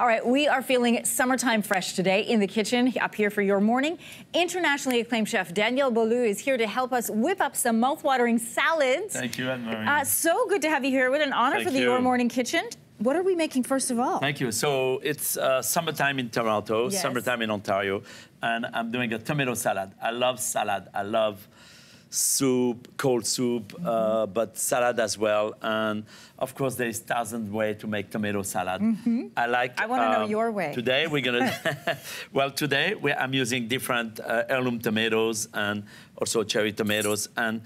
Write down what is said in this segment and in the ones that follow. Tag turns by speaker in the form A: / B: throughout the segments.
A: All right, we are feeling summertime fresh today in the kitchen up here for your morning. Internationally acclaimed chef Daniel Boulud is here to help us whip up some mouth-watering salads.
B: Thank you, Anne-Marie.
A: Uh, so good to have you here. What an honor
B: Thank
A: for the
B: you.
A: Your Morning Kitchen. What are we making first of all?
B: Thank you. So it's uh, summertime in Toronto,
A: Yes.
B: summertime in Ontario, and I'm doing a tomato salad. I love salad. I love soup, cold soup, uh,
A: Mm-hmm.
B: but salad as well. And of course, there's thousand way to make tomato salad. I like.
A: I wanna know your way.
B: Today we're gonna. well, today we, I'm using different uh, heirloom tomatoes and also cherry tomatoes, and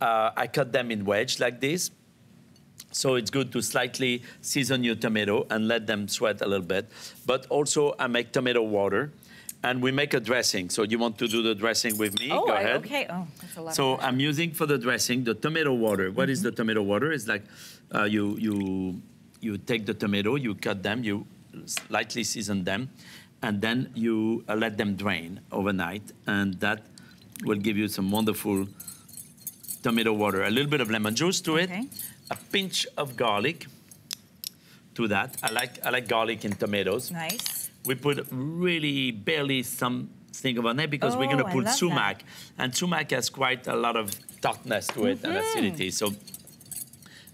B: uh, I cut them in wedge like this. So it's good to slightly season your tomato and let them sweat a little bit. But also I make tomato water and we make a dressing. So you want to do the dressing with me?
A: oh,
B: Go
A: I-
B: ahead.
A: okay. Oh, that's a lot.
B: So I'm using for the dressing the tomato water. What is the
A: Mm-hmm.
B: tomato water? It's like uh, you you you take the tomato, you cut them, you lightly season them, and then you uh, let them drain overnight, and that will give you some wonderful tomato water. A little bit of lemon juice to it,
A: Okay.
B: a pinch of garlic to that. I like I like garlic in tomatoes.
A: nice.
B: We put really barely something of it because we're
A: Oh,
B: going to put sumac, and sumac has quite a lot of tartness to it and
A: Mm-hmm.
B: acidity. So,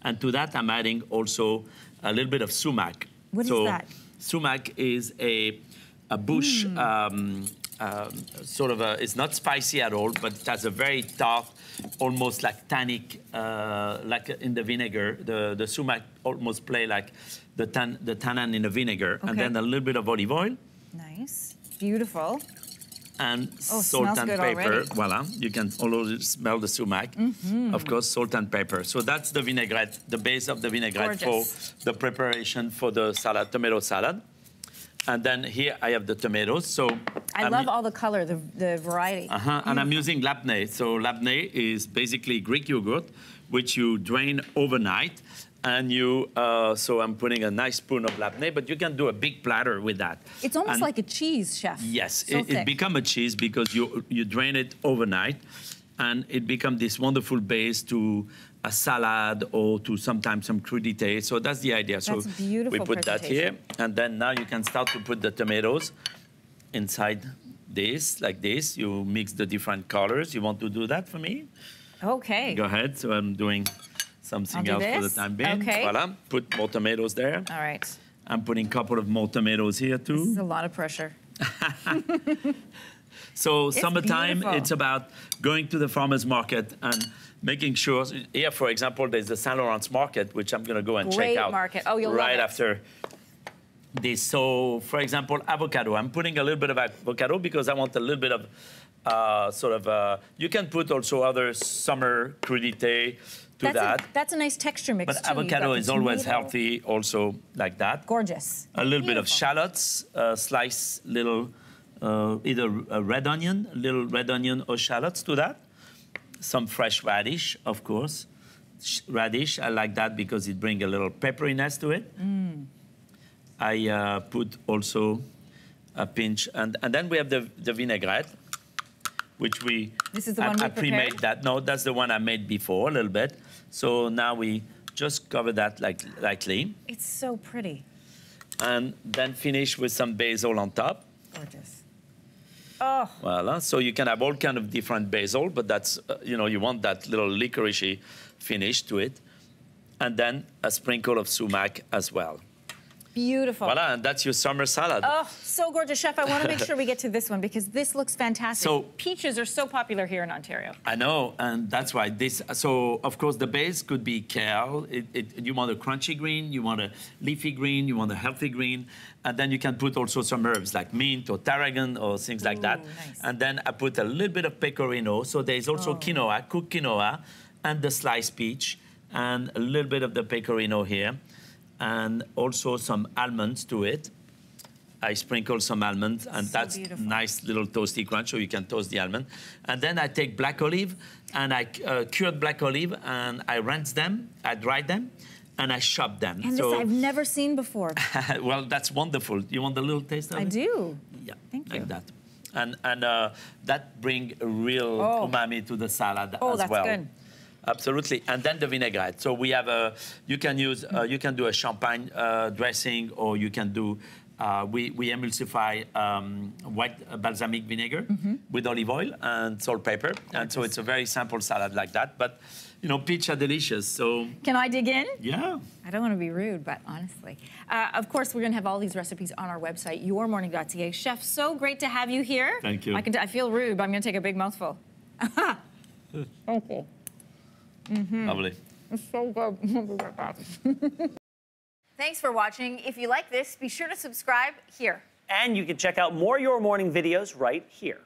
B: and to that I'm adding also a little bit of sumac.
A: What is
B: so
A: that?
B: Sumac is a a bush.
A: Hmm.
B: Um, um, sort of a, it's not spicy at all, but it has a very tart, almost like tannic, uh, like in the vinegar. The the sumac almost play like the tan, the tannin in the vinegar, and then a little bit of olive oil
A: Nice. Beautiful.
B: and
A: Oh,
B: salt and pepper.
A: already.
B: Voila, you can already smell the sumac.
A: Mm-hmm.
B: Of course, salt and pepper. So that's the vinaigrette, the base of the vinaigrette
A: Gorgeous.
B: for the preparation for the salad, tomato salad. And then here I have the tomatoes. So
A: I
B: I'm-
A: love all the color, the, the variety.
B: uh-huh. And I'm using labneh. So labneh is basically Greek yogurt, which you drain overnight. And you, uh, so I'm putting a nice spoon of labneh, but you can do a big platter with that.
A: It's almost
B: And-
A: like a cheese, chef.
B: Yes,
A: So
B: it, it become a cheese because you you drain it overnight, and it become this wonderful base to a salad or to sometimes some crudité. So that's the idea. so
A: That's
B: we put that here, and then now you can start to put the tomatoes inside this like this. You mix the different colors. You want to do that for me?
A: Okay.
B: Go ahead. So I'm doing something
A: do
B: else for the time being.
A: Okay.
B: Voila. Put more tomatoes there.
A: All right.
B: I'm putting a couple of more tomatoes here too.
A: This is a lot of pressure.
B: So summertime,
A: beautiful.
B: it's about going to the farmers market and making sure. Here, for example, there's the Saint Lawrence market, which I'm going to go and
A: Great
B: check out.
A: market. Oh, you'll
B: right after this. So, for example, avocado. I'm putting a little bit of avocado because I want a little bit of uh, sort of. Uh, you can put also other summer crudité to
A: That's
B: that.
A: A, that's a nice texture mix
B: but
A: too.
B: Avocado is always healthy, also like that
A: Gorgeous.
B: a little bit of shallots, uh, slice little, uh, either a red onion, a little red onion or shallots to that. Some fresh radish, of course. Sh- Radish, I like that because it brings a little pepperiness to it.
A: Mm.
B: I uh, put also a pinch, and, and then we have the, the vinaigrette, which we.
A: This is the
B: I,
A: one we
B: I pre-made that. No, that's the one I made before a little bit. So now we just cover that like lightly
A: It's so pretty.
B: and then finish with some basil on top.
A: Gorgeous. Oh,
B: Voila. So you can have all kind of different basil, but that's uh, you know you want that little licoricey finish to it, and then a sprinkle of sumac as well.
A: Beautiful.
B: Voila, and that's your summer salad.
A: Oh, so gorgeous, chef. I want to make sure we get to this one because this looks fantastic.
B: So-
A: peaches are so popular here in Ontario.
B: I know, and that's why this. So of course the base could be kale. It, it, you want a crunchy green, you want a leafy green, you want a healthy green, and then you can put also some herbs like mint or tarragon or things like that.
A: Nice.
B: And then I put a little bit of pecorino. So there's also
A: Oh.
B: quinoa, cooked quinoa, and the sliced peach, and a little bit of the pecorino here, and also some almonds to it. I sprinkle some almonds, and
A: So
B: that's
A: beautiful.
B: nice little toasty crunch, so you can toast the almond. And then I take black olive, and I uh, cured black olive, and I rinse them, I dry them, and I chop them.
A: And
B: so,
A: this I've never seen before.
B: well, that's wonderful. You want a little taste of
A: I
B: it?
A: do.
B: Yeah,
A: Thank you
B: like
A: you.
B: that. And, and uh, that bring a real
A: Oh.
B: umami to the salad
A: Oh,
B: as
A: that's
B: well.
A: good.
B: Absolutely, and then the vinaigrette. So we have a, you can use, uh, you can do a champagne uh, dressing, or you can do uh, we, we emulsify um, white uh, balsamic vinegar with olive oil and salt, pepper, and so it's a very simple salad like that. But you know, peach are delicious. So
A: Can I dig in?
B: yeah,
A: I don't want to be rude, but honestly. Uh, of course, we're going to have all these recipes on our website, yourmorning.ca. Chef, so great to have you here.
B: Thank you.
A: I, can, I feel rude, but I'm going to take a big mouthful. okay.
B: lovely.
A: It's so good. Thanks for watching. If you like this, be sure to subscribe here.
C: And you can check out more Your Morning videos right here.